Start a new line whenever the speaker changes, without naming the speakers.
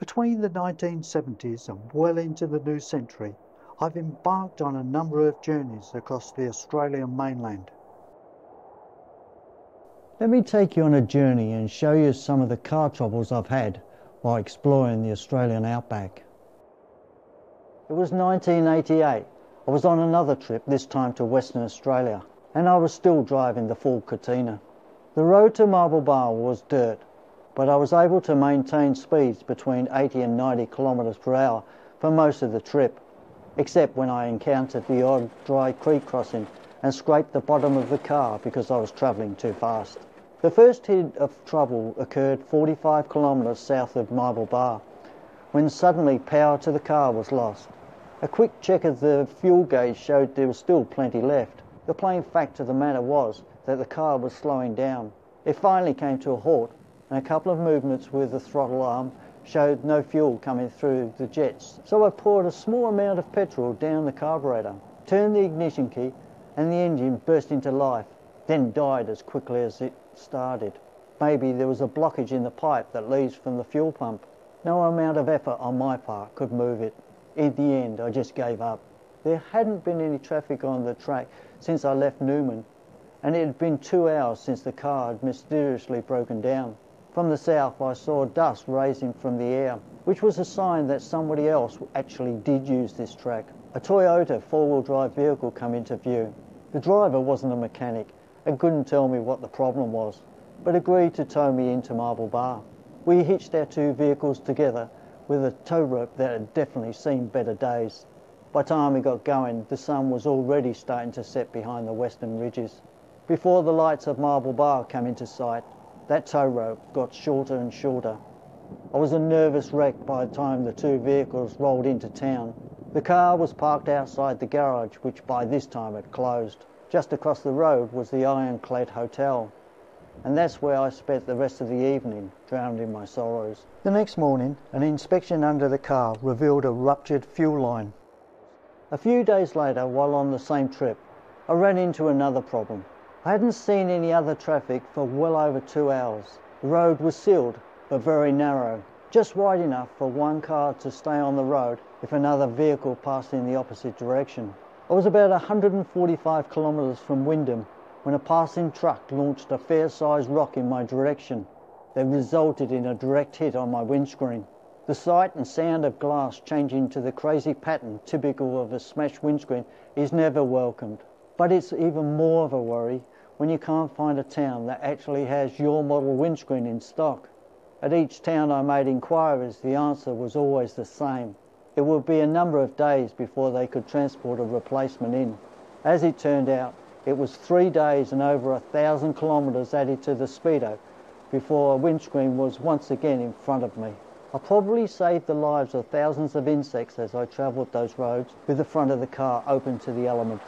Between the 1970s and well into the new century, I've embarked on a number of journeys across the Australian mainland. Let me take you on a journey and show you some of the car troubles I've had while exploring the Australian outback. It was 1988. I was on another trip, this time to Western Australia, and I was still driving the Ford Cortina. The road to Marble Bar was dirt, but I was able to maintain speeds between 80 and 90 kilometres per hour for most of the trip, except when I encountered the odd dry creek crossing and scraped the bottom of the car because I was travelling too fast. The first hit of trouble occurred 45 kilometres south of Marble Bar, when suddenly power to the car was lost. A quick check of the fuel gauge showed there was still plenty left. The plain fact of the matter was that the car was slowing down. It finally came to a halt and a couple of movements with the throttle arm showed no fuel coming through the jets. So I poured a small amount of petrol down the carburetor, turned the ignition key and the engine burst into life, then died as quickly as it started. Maybe there was a blockage in the pipe that leads from the fuel pump. No amount of effort on my part could move it. In the end, I just gave up. There hadn't been any traffic on the track since I left Newman, and it had been two hours since the car had mysteriously broken down. From the south, I saw dust rising from the air, which was a sign that somebody else actually did use this track. A Toyota four-wheel drive vehicle came into view. The driver wasn't a mechanic and couldn't tell me what the problem was, but agreed to tow me into Marble Bar. We hitched our two vehicles together with a tow rope that had definitely seen better days. By the time we got going, the sun was already starting to set behind the western ridges. Before the lights of Marble Bar came into sight, that tow rope got shorter and shorter. I was a nervous wreck by the time the two vehicles rolled into town. The car was parked outside the garage, which by this time had closed. Just across the road was the Ironclad Hotel, and that's where I spent the rest of the evening, drowned in my sorrows. The next morning, an inspection under the car revealed a ruptured fuel line. A few days later, while on the same trip, I ran into another problem. I hadn't seen any other traffic for well over two hours. The road was sealed, but very narrow, just wide enough for one car to stay on the road if another vehicle passed in the opposite direction. I was about 145 kilometres from Wyndham when a passing truck launched a fair-sized rock in my direction that resulted in a direct hit on my windscreen. The sight and sound of glass changing to the crazy pattern typical of a smashed windscreen is never welcomed. But it's even more of a worry when you can't find a town that actually has your model windscreen in stock. At each town I made inquiries, the answer was always the same. It would be a number of days before they could transport a replacement in. As it turned out, it was three days and over a thousand kilometres added to the speedo before a windscreen was once again in front of me. I probably saved the lives of thousands of insects as I travelled those roads with the front of the car open to the elements.